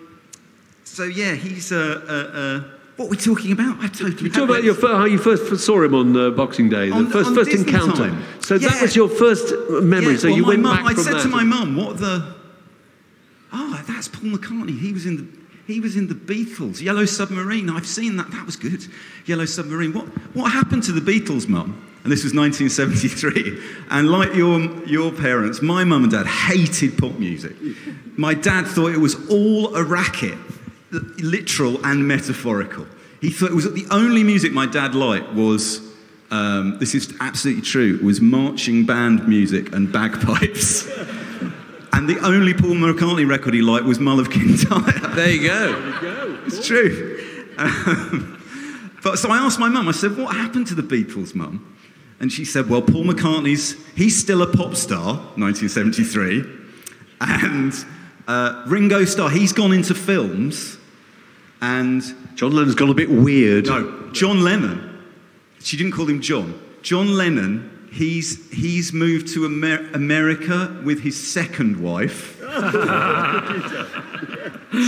so yeah, he's. Uh, uh, uh, what are we talking about? I totally. You talk about your, how you first saw him on uh, Boxing Day, the On- first, on first Disney encounter. time. So that was your first memory. Yeah, so well, you my went mum, back I from said that. to my mum, "What the? Oh, that's Paul McCartney. He was in the he was in the Beatles. Yellow Submarine. I've seen that. That was good. Yellow Submarine. What what happened to the Beatles, mum?" And this was 1973. And like your your parents, my mum and dad hated pop music. My dad thought it was all a racket, literal and metaphorical. He thought it was the only music my dad liked was. Um, this is absolutely true. Was marching band music and bagpipes. And the only Paul McCartney record he liked was Mull of Kintyre. There you go. it's true. Um, but so I asked my mum, I said, what happened to the Beatles, mum? And she said, well, Paul McCartney's, he's still a pop star, 1973. And uh, Ringo Starr, he's gone into films. And John Lennon's gone a bit weird. no, John Lennon. She didn't call him John. John Lennon, he's, he's moved to Amer- America with his second wife.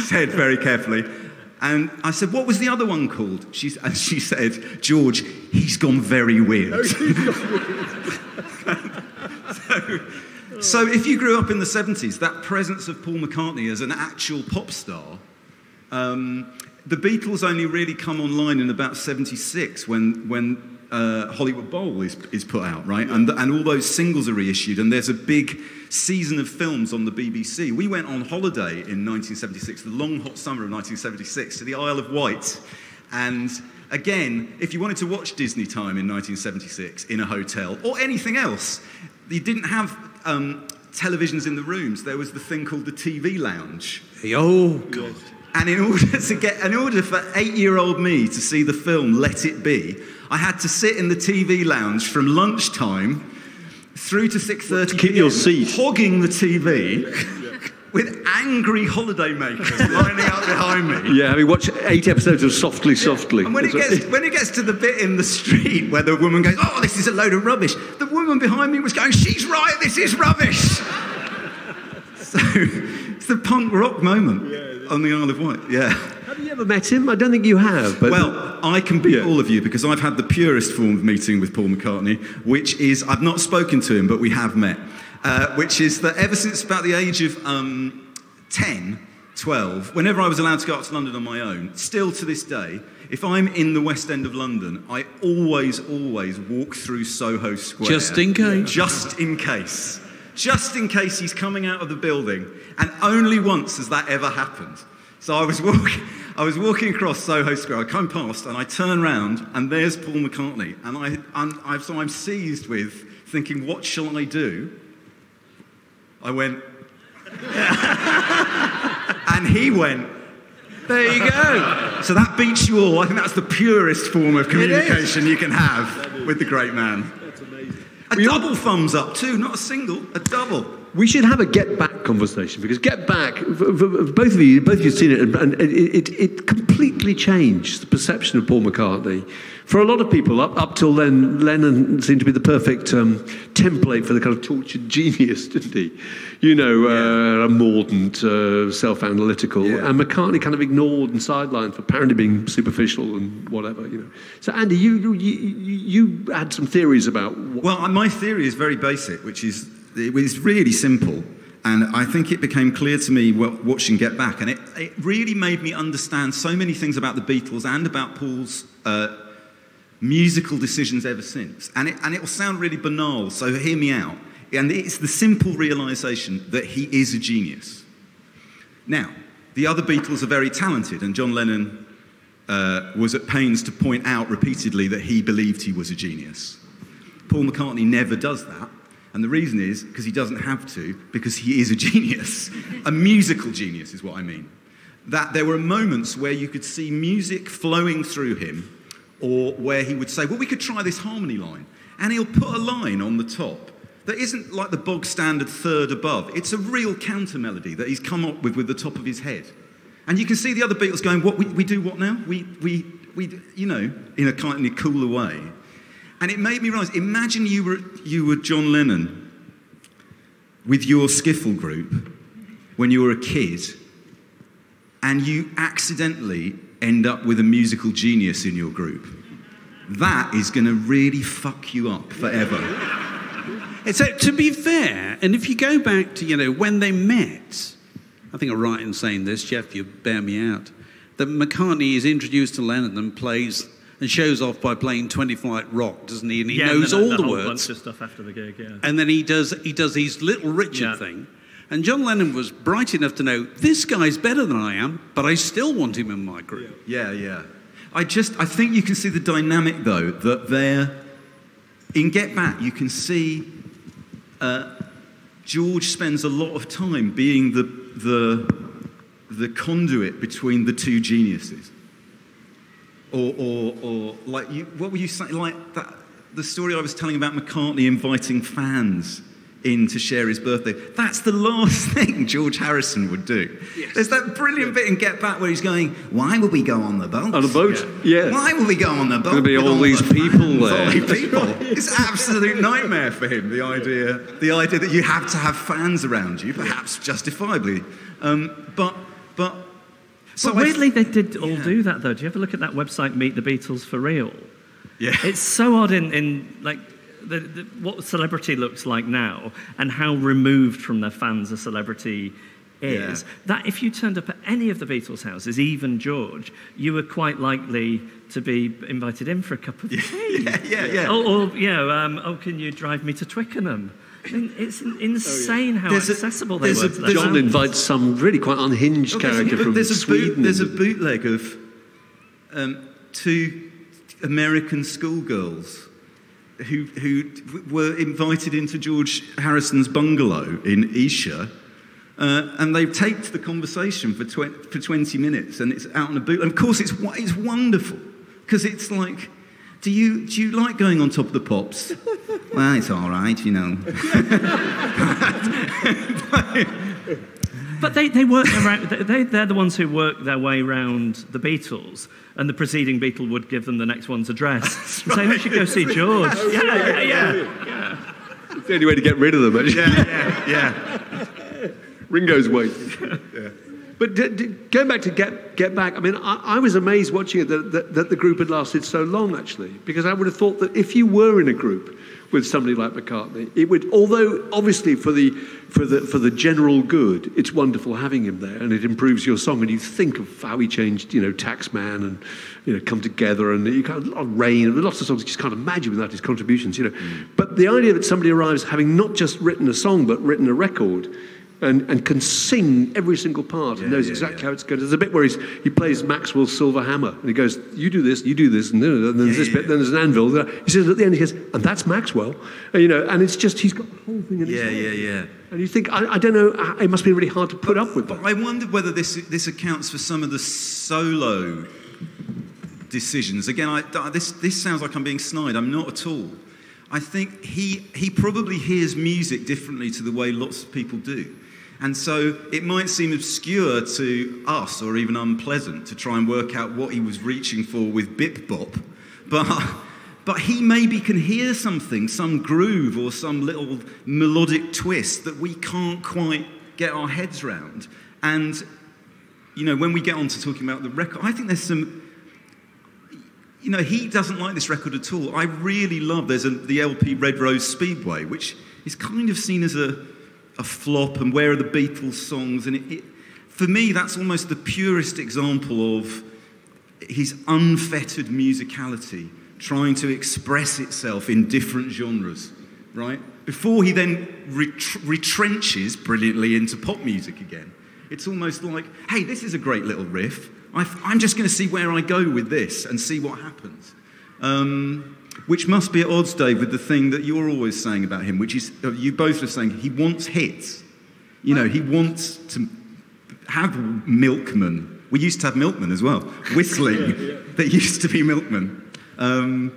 said very carefully. And I said, What was the other one called? She, and she said, George, he's gone very weird. so, so if you grew up in the 70s, that presence of Paul McCartney as an actual pop star um, the Beatles only really come online in about 76 when, when uh, Hollywood Bowl is, is put out, right? And, and all those singles are reissued, and there's a big season of films on the BBC. We went on holiday in 1976, the long hot summer of 1976, to the Isle of Wight. And again, if you wanted to watch Disney Time in 1976 in a hotel or anything else, you didn't have um, televisions in the rooms. There was the thing called the TV lounge. Oh, God. And in order to get, in order for eight-year-old me to see the film Let It Be, I had to sit in the TV lounge from lunchtime through to 6:30 To keep your seat. hogging the TV with angry holidaymakers lining up behind me. Yeah, we watched eight episodes of Softly, Softly. And when it gets when it gets to the bit in the street where the woman goes, "Oh, this is a load of rubbish," the woman behind me was going, "She's right. This is rubbish." so it's the punk rock moment on the Isle of Wight. Yeah. Have you ever met him? I don't think you have. But Well, I can beat Yeah. all of you because I've had the purest form of meeting with Paul McCartney, which is I've not spoken to him, but we have met. Uh, which is that ever since about the age of um, 10, 12, whenever I was allowed to go up to London on my own, still to this day, if I'm in the West End of London, I always, always walk through Soho Square. Just in case. Just in case. Just in case he's coming out of the building. And only once has that ever happened. So I was walking, I was walking across Soho Square. I come past and I turn round and there's Paul McCartney. And I, I'm, I, so I'm seized with thinking, what shall I do? I went, and he went, There you go. so that beats you all. I think that's the purest form of communication you can have with the great man. That's amazing. A double thumbs up too, not a single, a double. we should have a Get Back conversation because Get Back, v- v- both of you, both of you have seen it, and, and it, it, it completely changed the perception of Paul McCartney. For a lot of people, up, up till then, Lennon seemed to be the perfect um, template for the kind of tortured genius, didn't he? You know, uh, a mordant, uh, self-analytical, Yeah. and McCartney kind of ignored and sidelined for apparently being superficial and whatever. You know. So Andy, you you, you, you had some theories about what Well, my theory is very basic, which is it was really simple. And I think it became clear to me watching Get Back, and it, it really made me understand so many things about the Beatles and about Paul's uh, musical decisions ever since. And it, and it will sound really banal, so hear me out. And it's the simple realization that he is a genius. Now, the other Beatles are very talented, and John Lennon uh, was at pains to point out repeatedly that he believed he was a genius. Paul McCartney never does that. And the reason is because he doesn't have to, because he is a genius. a musical genius is what I mean. That there were moments where you could see music flowing through him, or where he would say, Well, we could try this harmony line. And he'll put a line on the top that isn't like the bog standard third above. It's a real counter melody that he's come up with with the top of his head. And you can see the other Beatles going, What, we, we do what now? We, we, we, you know, in a kind of cooler way. And it made me realise imagine you were, you were John Lennon with your skiffle group when you were a kid, and you accidentally end up with a musical genius in your group. That is going to really fuck you up forever. So, to be fair, and if you go back to, you know, when they met, I think I'm right in saying this, Geoff, you bear me out, that McCartney is introduced to Lennon and plays and shows off by playing 20 Flight Rock, doesn't he? And he yeah, knows and then all a, the whole words. bunch of stuff after the gig. Yeah. And then he does, he does his Little Richard Yeah. thing. And John Lennon was bright enough to know this guy's better than I am, but I still want him in my group. Yeah, yeah. I just, I think you can see the dynamic though, that there, in Get Back, you can see uh, George spends a lot of time being the, the, the conduit between the two geniuses. Or, or, or like, you, what were you saying? Like that, the story I was telling about McCartney inviting fans in to share his birthday. That's the last thing George Harrison would do. There's that brilliant bit in Get Back where he's going, Why would we go on the boat? On a boat, yeah. Why would we go on the boat? There'll be all these the people fans, there. all these people. It's an absolute nightmare for him. The idea, the idea that you have to have fans around you, perhaps justifiably, um, but but. So I- weirdly, they did all Yeah. do that though. Do you ever look at that website, Meet the Beatles for Real? yeah. It's so odd in, in like the, the, what celebrity looks like now and how removed from their fans a celebrity is. Yeah. That if you turned up at any of the Beatles' houses, even George, you were quite likely to be invited in for a cup of tea. yeah, yeah, yeah. Or, or you know, um, oh, can you drive me to Twickenham? I mean, it's insane how There's a- accessible they there's were. a- to their John invites some really quite unhinged there's a- character but from there's a Sweden. Boot, there's a bootleg of um, two American schoolgirls who, who were invited into George Harrison's bungalow in Esher. Uh, and they taped the conversation for, tw- for 20 minutes and it's out on a boot. And of course, it's, it's wonderful because it's like, do you, do you like going on top of the pops? well, it's all right, you know. But they, they work around, they, they're the ones who work their way around the Beatles, and the preceding Beatle would give them the next one's address. and say, we should go see George. yeah, yeah, yeah. It's the only way to get rid of them. Actually. yeah, yeah. Ringo's way. But d- d- going back to get get back, I mean, I, I was amazed watching it that, that, that the group had lasted so long, actually, because I would have thought that if you were in a group with somebody like McCartney, it would. Although obviously for the for the for the general good, it's wonderful having him there, and it improves your song. And you think of how he changed, you know, Taxman and you know, Come Together, and you kind of, a lot of Rain, and lots of songs you just can't imagine without his contributions, you know. Mm. But the idea that somebody arrives having not just written a song but written a record and, and can sing every single part and knows yeah, exactly yeah. how it's going. There's a bit where he's, he plays Maxwell's Silver Hammer and he goes, "You do this, you do this," and then there's this Yeah, bit, then there's an anvil. He says at the end, he goes, "And that's Maxwell," And, you know. And it's just he's got the whole thing in his Yeah, head. yeah, yeah. And you think, I, I don't know, it must be really hard to put up with But that. I wondered whether this, this accounts for some of the solo decisions. Again, I, this, this sounds like I'm being snide. I'm not at all. I think he, he probably hears music differently to the way lots of people do. And so it might seem obscure to us or even unpleasant to try and work out what he was reaching for with Bip Bop. But, but he maybe can hear something, some groove or some little melodic twist that we can't quite get our heads round. And, you know, when we get on to talking about the record, I think there's some you know, he doesn't like this record at all. I really love there's a, the LP Red Rose Speedway, which is kind of seen as a, a flop and where are the Beatles songs? And it, it, for me, that's almost the purest example of his unfettered musicality trying to express itself in different genres, right? Before he then ret- retrenches brilliantly into pop music again. It's almost like, hey, this is a great little riff. i am just going to see where I go with this and see what happens. Um, which must be at odds, Dave, with the thing that you're always saying about him, which is uh, you both are saying he wants hits. You know, he wants to have milkmen. We used to have milkmen as well, whistling. yeah, yeah. That used to be milkmen. Um,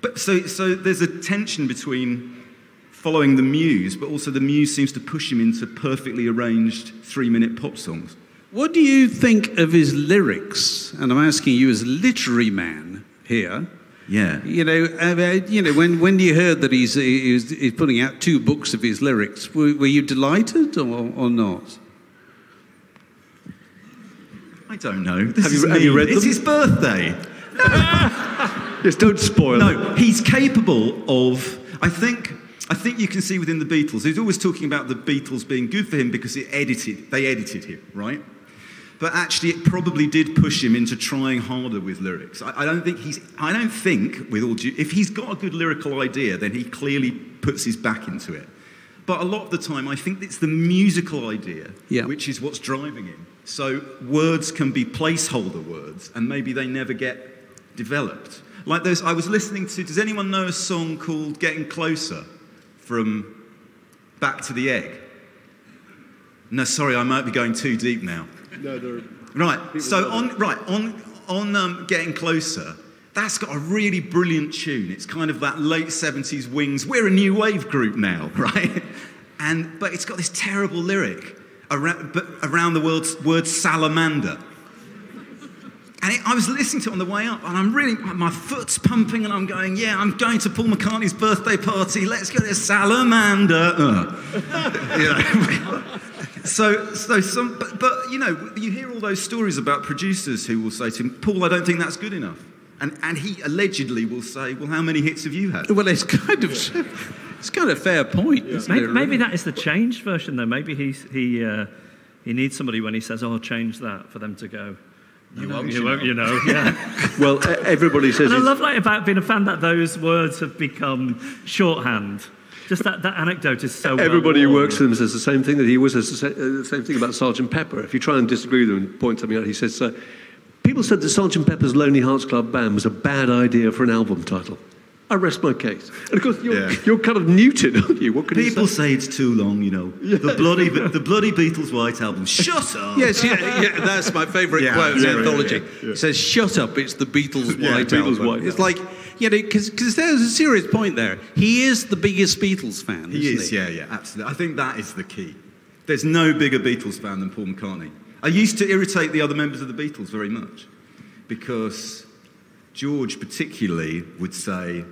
but so, so there's a tension between following the muse, but also the muse seems to push him into perfectly arranged three minute pop songs. What do you think of his lyrics? And I'm asking you as a literary man here. Yeah. You know, uh, you know when, when you heard that he's, he's, he's, putting out two books of his lyrics, were, were you delighted or, or not? I don't know. This have you, have you read It's his birthday. Just don't spoil no, it. he's capable of, I think, I think you can see within the Beatles, he's always talking about the Beatles being good for him because it edited, they edited him, right? But actually, it probably did push him into trying harder with lyrics. I, I don't think he's, I don't think, with all due, if he's got a good lyrical idea, then he clearly puts his back into it. But a lot of the time, I think it's the musical idea yeah. which is what's driving him. So words can be placeholder words, and maybe they never get developed. Like those, I was listening to, does anyone know a song called Getting Closer from Back to the Egg? No, sorry, I might be going too deep now. No, right. So on right on on um, getting closer, that's got a really brilliant tune. It's kind of that late seventies Wings. We're a new wave group now, right? And but it's got this terrible lyric around, but around the word, word salamander. And it, I was listening to it on the way up, and I'm really, my foot's pumping, and I'm going, yeah, I'm going to Paul McCartney's birthday party. Let's go to Salamander. Uh. So, so some, but, but, you know, you hear all those stories about producers who will say to him, Paul, I don't think that's good enough. And, and he allegedly will say, well, how many hits have you had? Well, it's kind of, it's kind of a fair point. Yeah. Maybe, maybe, that is the changed version, though. Maybe he's, he, uh, he needs somebody when he says, oh, change that for them to go. You won't, you, won't, you know. Yeah. well, everybody says. And I love like about being a fan that those words have become shorthand. Just that, that anecdote is so. Everybody who works for them says the same thing that he always says the same thing about Sergeant Pepper. If you try and disagree with him and point something out, he says, uh, "People said that Sergeant Pepper's Lonely Hearts Club Band was a bad idea for an album title." I rest my case. And of course, you're, yeah. you're kind of Newton, aren't you? What can People say? say? it's too long, you know. Yeah. The bloody, the bloody Beatles White Album. Shut up. yes, yeah, yeah, that's my favourite quote in the anthology. It says, "Shut up, it's the Beatles White Beatles Album." White it's like, you know, because there's a serious point there. He is the biggest Beatles fan. He is, he? yeah, yeah, absolutely. I think that is the key. There's no bigger Beatles fan than Paul McCartney. I used to irritate the other members of the Beatles very much because George, particularly, would say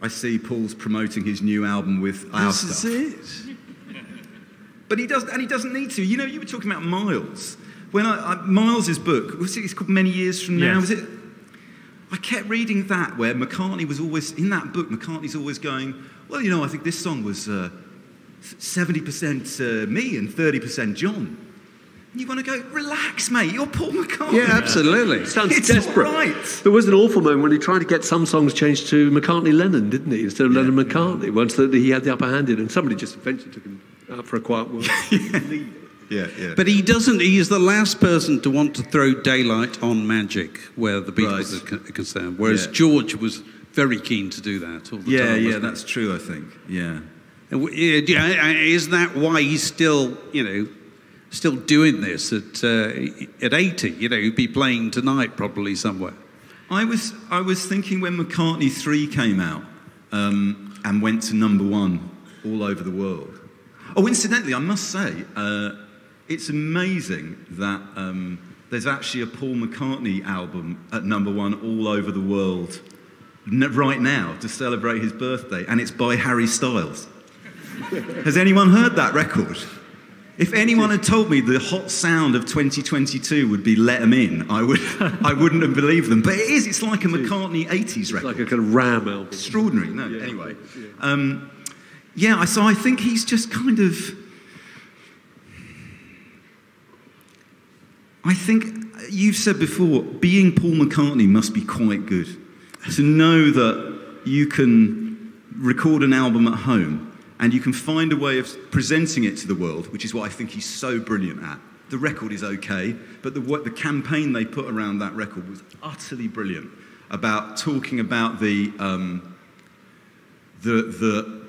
I see Paul's promoting his new album with our this stuff. Is it. But he doesn't, and he doesn't need to. You know, you were talking about Miles. When I, I Miles's book was it? It's called Many Years from Now. Yes. Was it? I kept reading that where McCartney was always in that book. McCartney's always going, well, you know, I think this song was uh, seventy uh, percent me and thirty percent John. You want to go, relax, mate. You're Paul McCartney. Yeah, absolutely. Sounds it's desperate. Right. There was an awful moment when he tried to get some songs changed to McCartney Lennon, didn't he? Instead of yeah. Lennon McCartney, once that he had the upper hand in, and somebody just eventually took him out for a quiet walk. yeah, yeah. But he doesn't. He is the last person to want to throw daylight on magic, where the Beatles right. are concerned. Whereas yeah. George was very keen to do that all the yeah, time. Yeah, yeah, that's true. I think. Yeah. Is that why he's still, you know? Still doing this at, uh, at 80. You know, he'd be playing tonight probably somewhere. I was, I was thinking when McCartney 3 came out um, and went to number one all over the world. Oh, incidentally, I must say, uh, it's amazing that um, there's actually a Paul McCartney album at number one all over the world right now to celebrate his birthday, and it's by Harry Styles. Has anyone heard that record? If anyone had told me the hot sound of 2022 would be "Let 'Em In," I would, I wouldn't have believed them. But it is. It's like a McCartney 80s record. It's like a kind of Ram album. Extraordinary. No, yeah, anyway. Um, yeah, so I think he's just kind of. I think you've said before, being Paul McCartney must be quite good. To know that you can record an album at home and you can find a way of presenting it to the world, which is what I think he's so brilliant at. The record is okay, but the, what, the campaign they put around that record was utterly brilliant about talking about the, um, the, the,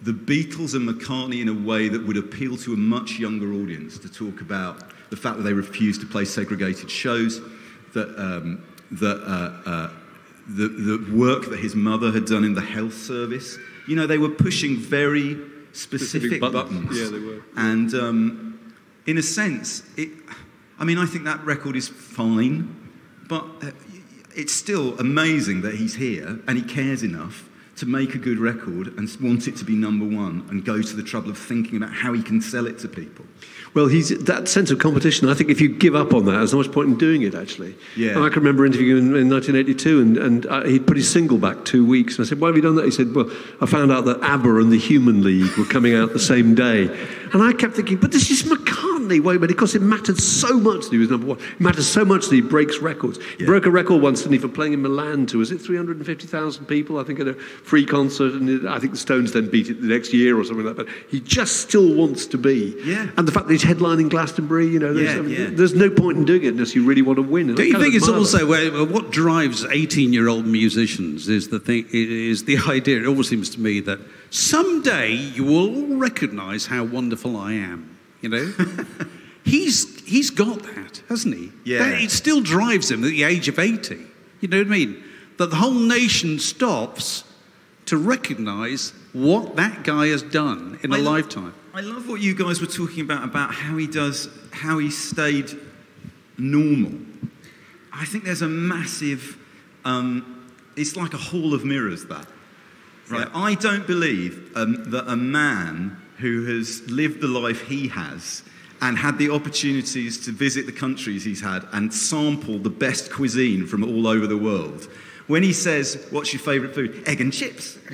the Beatles and McCartney in a way that would appeal to a much younger audience to talk about the fact that they refused to play segregated shows, that, um, that uh, uh, the, the work that his mother had done in the health service. You know, they were pushing very specific, Specific buttons. buttons. Yeah, they were. And um, in a sense, it, I mean, I think that record is fine, but uh, it's still amazing that he's here and he cares enough to make a good record and want it to be number one and go to the trouble of thinking about how he can sell it to people. Well, he's that sense of competition. I think if you give up on that, there's not much point in doing it. Actually, Yeah. And I can remember interviewing him in 1982, and, and uh, he'd put his single back two weeks. And I said, "Why have you done that?" He said, "Well, I found out that ABBA and the Human League were coming out the same day." And I kept thinking, "But this is McCartney." Wait, but because it mattered so much that he was number one. It matters so much that he breaks records. He broke a record once, didn't he, for playing in Milan to was it 350,000 people? I think at a free concert, and it, I think the Stones then beat it the next year or something like that. But he just still wants to be. Yeah. And the fact that he's headlining Glastonbury, you know, there's, Yeah, I mean, yeah. there's no point in doing it unless you really want to win. And Don't I you think it's also where, what drives 18-year-old musicians is the thing is the idea. It always seems to me that someday you will all recognise how wonderful I am. You know, he's he's got that, hasn't he? Yeah. That- it still drives him at the age of 80. You know what I mean? That the whole nation stops to recognise what that guy has done in a I lo- lifetime. I love what you guys were talking about about how he does, how he stayed normal. I think there's a massive, um, it's like a hall of mirrors that. Right? I don't believe um, that a man who has lived the life he has and had the opportunities to visit the countries he's had and sample the best cuisine from all over the world, when he says, What's your favourite food? Egg and chips.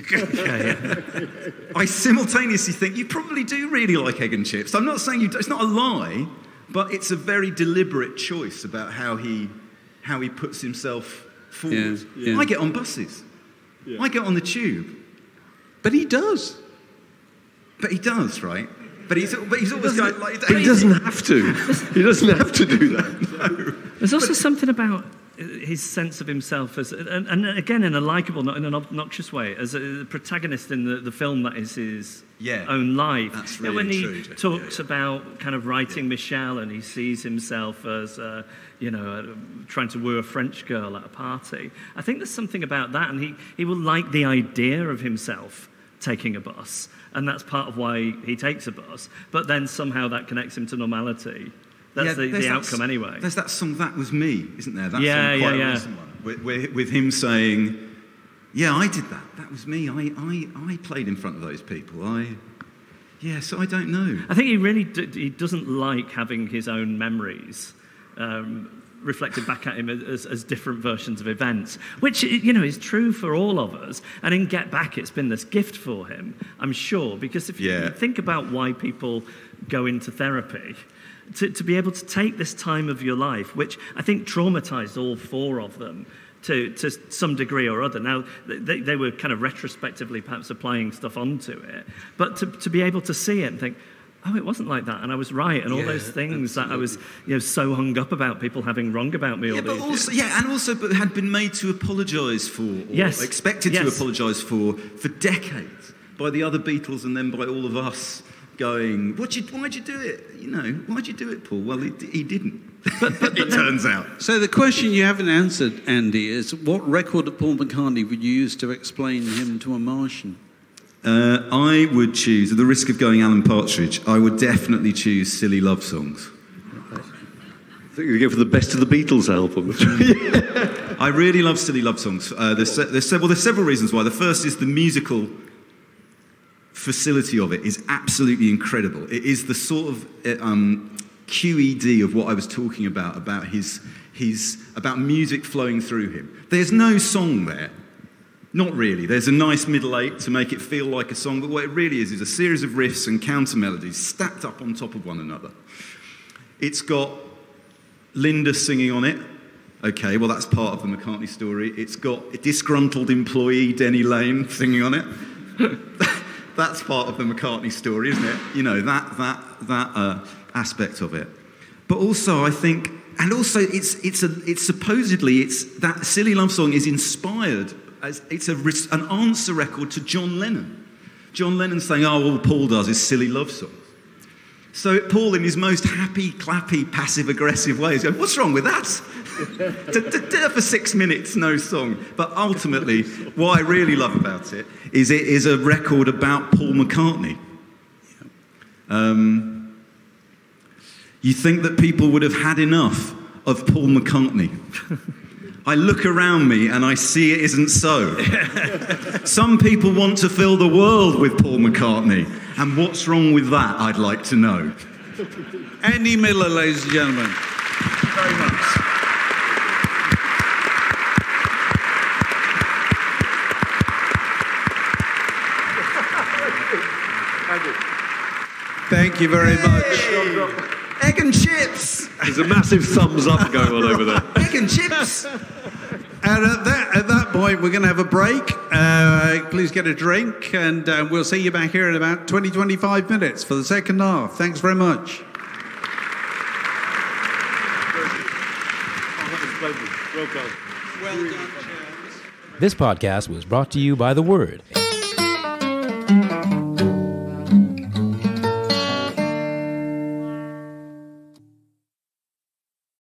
I simultaneously think you probably do really like egg and chips. I'm not saying you. do- It's not a lie, but it's a very deliberate choice about how he how he puts himself forward. Yeah, yeah. I get on buses. I get on the tube, But he does. but he does, right? But he's but he's always going like. But he doesn't have to. He doesn't have to do that. There's also something about his sense of himself as, and, and again, in a likable, not in an obnoxious way, as a protagonist in the, the film that is his Yeah. own life. That's You know, when he true, Geoff. talks about kind of writing Michelle and he sees himself as, uh, you know, uh, trying to woo a French girl at a party, I think there's something about that, and he, he will like the idea of himself taking a bus, and that's part of why he takes a bus, but then somehow that connects him to normality. That's Yeah, the, the that outcome anyway. There's that song "That Was Me," isn't there? That Yeah, song, quite yeah, a yeah. recent one, with, with, with him saying, "Yeah, I did that. That was me. I, I, I played in front of those people. I, yeah. So I don't know. I think he really d- he doesn't like having his own memories um, reflected back at him as, as different versions of events, which you know is true for all of us. And in Get Back, it's been this gift for him, I'm sure, because if you, Yeah. you think about why people go into therapy. To, to be able to take this time of your life, which I think traumatized all four of them to, to some degree or other. Now, they, they were kind of retrospectively perhaps applying stuff onto it, but to, to be able to see it and think, oh, it wasn't like that, and I was right, and all Yeah, those things that I was you know, so hung up about people having wrong about me all Yeah, but also, years. yeah, and also, but had been made to apologise for, or Yes. expected to apologise for, for decades by the other Beatles and then by all of us going, what you, why'd you do it? You know, why'd you do it, Paul? Well, he, he didn't. but it turns out. So the question you haven't answered, Andy, is what record of Paul McCartney would you use to explain him to a Martian? Uh, I would choose, at the risk of going Alan Partridge, I would definitely choose Silly Love Songs. I think you go for the best of the Beatles album. I really love Silly Love Songs. Uh, there's, there's, several, there's several reasons why. The first is the musical facility of it is absolutely incredible. It is the sort of uh, um, QED of what I was talking about, about his, his, about music flowing through him. There's no song there Not really. There's a nice middle eight to make it feel like a song, but what it really is is a series of riffs and counter melodies stacked up on top of one another. It's got Linda singing on it. Okay, well, that's part of the McCartney story. It's got a disgruntled employee, Denny Laine, singing on it. that's part of the McCartney story, isn't it? You know, that, that, that uh, aspect of it. But also, I think, and also, it's, it's, a, it's supposedly, it's, that Silly Love Song is inspired, it's a, an answer record to John Lennon. John Lennon saying, oh, all Paul does is silly love songs. So Paul, in his most happy, clappy, passive-aggressive way, is going, "What's wrong with that?" For six minutes, no song. But ultimately, what I really love about it is it is a record about Paul McCartney. Um, you think that people would have had enough of Paul McCartney? I look around me and I see it isn't so. Some people want to fill the world with Paul McCartney. And what's wrong with that, I'd like to know. Andy Miller, ladies and gentlemen. Very much. Thank you very much. Egg and chips! There's a massive thumbs up going on over there. Egg and chips! And at that, at that point, we're going to have a break. Uh, please get a drink, and uh, we'll see you back here in about 20, 25 minutes for the second half. Thanks very much. Well done. This podcast was brought to you by The Word